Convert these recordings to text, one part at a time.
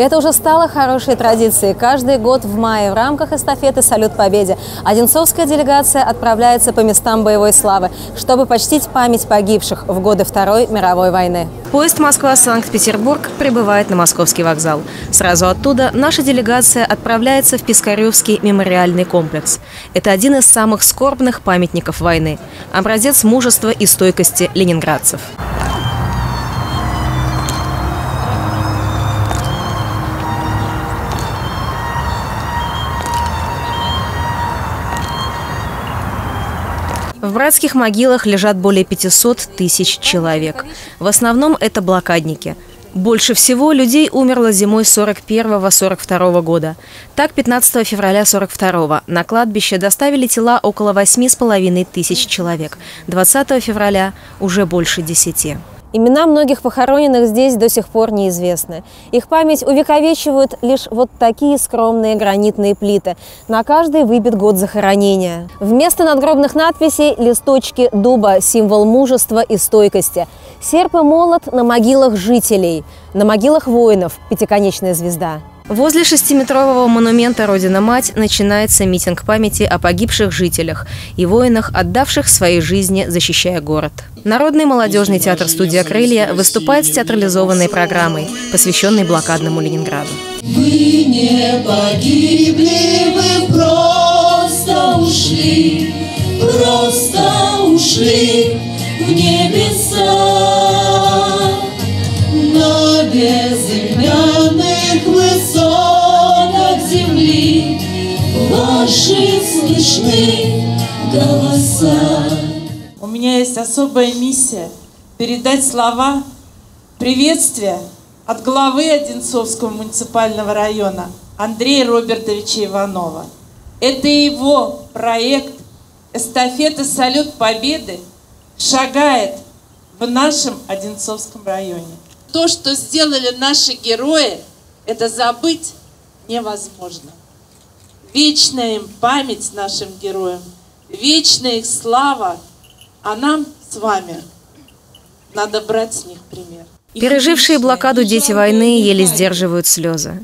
Это уже стало хорошей традицией. Каждый год в мае в рамках эстафеты «Салют Победе» Одинцовская делегация отправляется по местам боевой славы, чтобы почтить память погибших в годы Второй мировой войны. Поезд Москва-Санкт-Петербург прибывает на Московский вокзал. Сразу оттуда наша делегация отправляется в Пискаревский мемориальный комплекс. Это один из самых скорбных памятников войны. Образец мужества и стойкости ленинградцев. В братских могилах лежат более 500 тысяч человек. В основном это блокадники. Больше всего людей умерло зимой 41-42 года. Так, 15 февраля 42 на кладбище доставили тела около 8,5 тысяч человек. 20 февраля уже больше 10. Имена многих похороненных здесь до сих пор неизвестны. Их память увековечивают лишь вот такие скромные гранитные плиты. На каждой выбит год захоронения. Вместо надгробных надписей – листочки дуба, символ мужества и стойкости. Серп и молот на могилах жителей, на могилах воинов – пятиконечная звезда. Возле шестиметрового монумента «Родина-мать» начинается митинг памяти о погибших жителях и воинах, отдавших свои жизни, защищая город. Народный молодежный театр «Студия Крылья» выступает с театрализованной программой, посвященной блокадному Ленинграду. Вы не погибли, вы слышны голоса. У меня есть особая миссия передать слова приветствия от главы Одинцовского муниципального района Андрея Робертовича Иванова. Это его проект «Эстафета Салют Победы» шагает в нашем Одинцовском районе. То, что сделали наши герои, это забыть невозможно. Вечная им память нашим героям, вечная их слава, а нам с вами надо брать с них пример. Пережившие блокаду дети войны еле сдерживают слезы.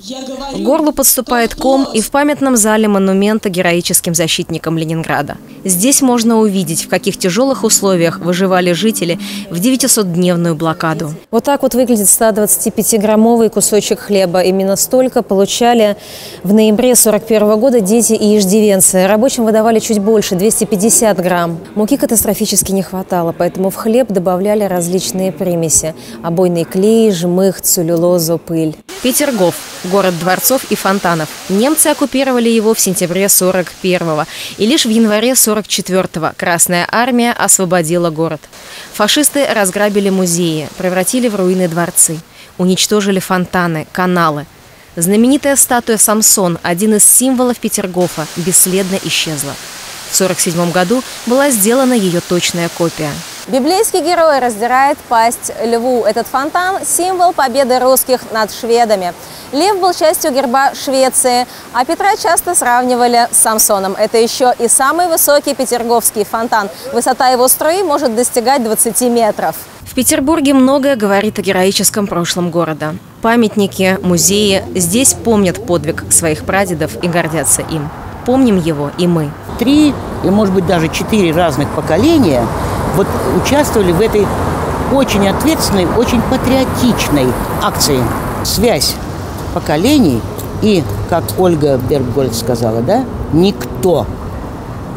К горлу подступает ком и в памятном зале монумента героическим защитникам Ленинграда. Здесь можно увидеть, в каких тяжелых условиях выживали жители в 900-дневную блокаду. Вот так вот выглядит 125-граммовый кусочек хлеба. Именно столько получали в ноябре 41 года дети и иждивенцы. Рабочим выдавали чуть больше, 250 грамм. Муки катастрофически не хватало, поэтому в хлеб добавляли различные примеси. Строительный клей, жмых, целлюлозу, пыль. Петергоф – город дворцов и фонтанов. Немцы оккупировали его в сентябре 41-го. И лишь в январе 44-го Красная армия освободила город. Фашисты разграбили музеи, превратили в руины дворцы. Уничтожили фонтаны, каналы. Знаменитая статуя Самсон, один из символов Петергофа, бесследно исчезла. В 1947 году была сделана ее точная копия. Библейский герой раздирает пасть льву. Этот фонтан – символ победы русских над шведами. Лев был частью герба Швеции, а Петра часто сравнивали с Самсоном. Это еще и самый высокий петерговский фонтан. Высота его струи может достигать 20 метров. В Петербурге многое говорит о героическом прошлом города. Памятники, музеи здесь помнят подвиг своих прадедов и гордятся им. Помним его и мы. Три, и может быть даже четыре разных поколения – вот участвовали в этой очень ответственной, очень патриотичной акции. Связь поколений и, как Ольга Бергольд сказала, да, никто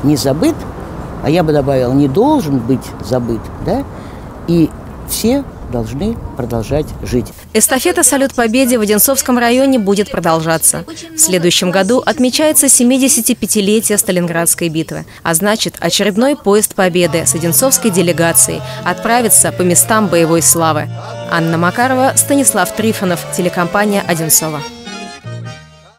не забыт, а я бы добавила, не должен быть забыт, да, и все должны продолжать жить. Эстафета «Салют Победе» в Одинцовском районе будет продолжаться. В следующем году отмечается 75-летие Сталинградской битвы. А значит, очередной поезд Победы с Одинцовской делегацией отправится по местам боевой славы. Анна Макарова, Станислав Трифонов, телекомпания «Одинцова».